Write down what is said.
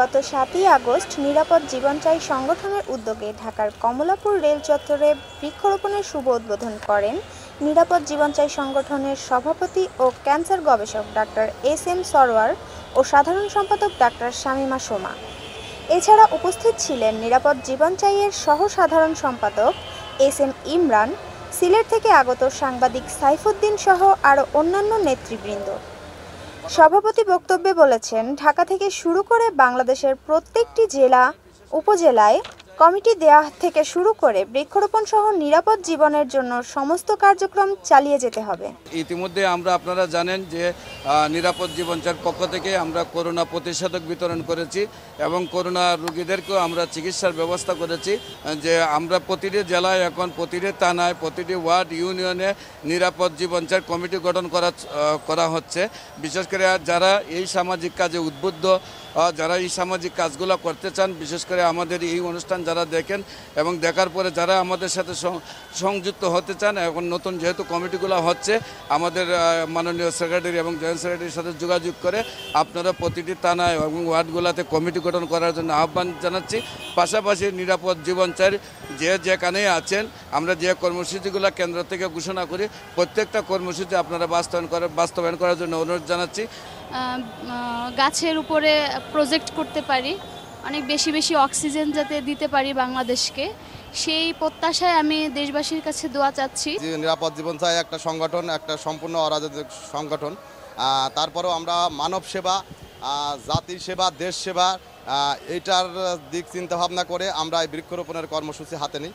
গত সাতই আগস্ট নিরাপদ জীবনচাই সংগঠনের উদ্যোগে ঢাকার কমলাপুর রেল চত্বরে বৃক্ষরোপণের শুভ উদ্বোধন করেন নিরাপদ জীবনচাই সংগঠনের সভাপতি ও ক্যান্সার গবেষক ডাক্তার এস এম সরওয়ার ও সাধারণ সম্পাদক ডাক্তার শামীমা সোমা। এছাড়া উপস্থিত ছিলেন নিরাপদ জীবনচাইয়ের সহ সাধারণ সম্পাদক এস এম ইমরান, সিলেট থেকে আগত সাংবাদিক সাইফুদ্দিন সহ আরও অন্যান্য নেতৃবৃন্দ। সভাপতি বক্তব্যে বলেছেন ঢাকা থেকে শুরু করে বাংলাদেশের প্রত্যেকটি জেলা উপজেলায় কমিটি দেয়া থেকে শুরু করে বৃক্ষরোপণ সহ নিরাপদ জীবনের জন্য সমস্ত কার্যক্রম চালিয়ে যেতে হবে। ইতিমধ্যে আমরা আপনারা জানেন যে নিরাপদ জীবনচার পক্ষ থেকে আমরা করোনা প্রতিষেধক বিতরণ করেছি এবং করোনা রোগীদেরকেও আমরা চিকিৎসার ব্যবস্থা করেছি, যে আমরা প্রতিটি জেলায় এখন, প্রতিটি থানায়, প্রতিটি ওয়ার্ড ইউনিয়নে নিরাপদ জীবনচার কমিটি গঠন করা করা হচ্ছে। বিশেষ করে যারা এই সামাজিক কাজে উদ্বুদ্ধ যারা এই সামাজিক কাজগুলো করতে চান, বিশেষ করে আমাদের এই অনুষ্ঠান যারা দেখেন এবং দেখার পরে যারা আমাদের সাথে সংযুক্ত হতে চান, এখন নতুন যেহেতু কমিটিগুলো হচ্ছে, আমাদের মাননীয় সেক্রেটারি এবং জয়েন্ট সেক্রেটারির সাথে যোগাযোগ করে আপনারা প্রতিটি থানায় এবং ওয়ার্ডগুলোতে কমিটি গঠন করার জন্য আহ্বান জানাচ্ছি। পাশাপাশি নিরাপদ জীবনচারী যে যেখানেই আছেন, আমরা যে কর্মসূচিগুলো কেন্দ্র থেকে ঘোষণা করি, প্রত্যেকটা কর্মসূচি আপনারা বাস্তবায়ন করে বাস্তবায়ন করার জন্য অনুরোধ জানাচ্ছি। গাছের উপরে প্রজেক্ট করতে পারি অনেক বেশি বেশি অক্সিজেন যাতে দিতে পারি বাংলাদেশকে। সেই প্রত্যাশায় আমি দেশবাসীর কাছে দোয়া চাচ্ছি। নিরাপদ জীবন চাই একটা সংগঠন একটা সম্পূর্ণ অরাজনৈতিক সংগঠন। তারপরেও আমরা মানব সেবা জাতির সেবা দেশ সেবা আহ, এইটার দিক চিন্তা ভাবনা করে আমরা এই বৃক্ষরোপণের কর্মসূচি হাতে নিই।